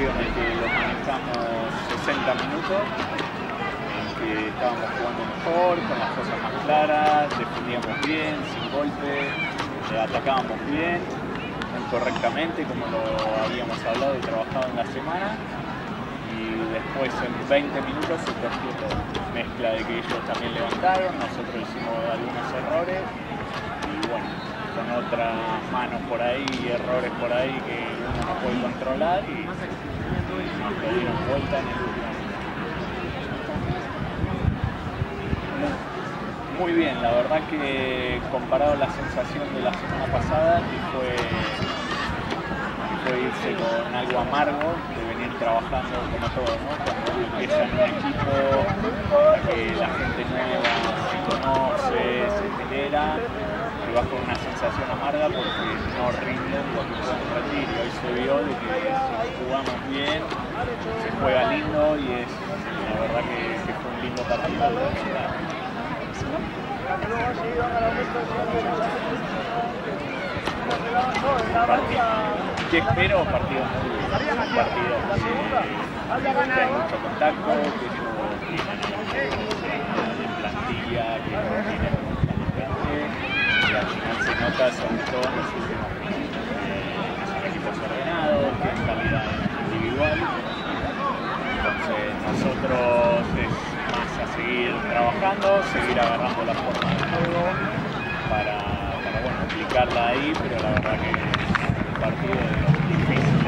situaciones que lo manejamos 60 minutos, en que estábamos jugando mejor, con las cosas más claras, defendíamos bien, sin golpe, eh, atacábamos bien, correctamente, como lo habíamos hablado y trabajado en la semana Y después en 20 minutos se torció todo. Mezcla de que ellos también levantaron, nosotros hicimos algunos errores con otras manos por ahí y errores por ahí que uno no puede controlar y nos lo dieron vuelta en el último muy bien, la verdad que comparado la sensación de la semana pasada, que fue, irse con algo amargo de venir trabajando como todo, ¿no? Cuando empieza en un equipo, que va con una sensación amarga porque no rinden lo que. Y hoy se vio de que jugamos bien, se juega lindo y es la verdad que, fue un lindo partido. ¿Qué espero? Partido muy partido que hay mucho contacto, que de plantilla, que no acá son todos eh, equipos ordenados, en calidad individual. Entonces nosotros es más a seguir trabajando, seguir agarrando la forma del juego para, para bueno, aplicarla ahí, pero la verdad que es un partido de los difíciles.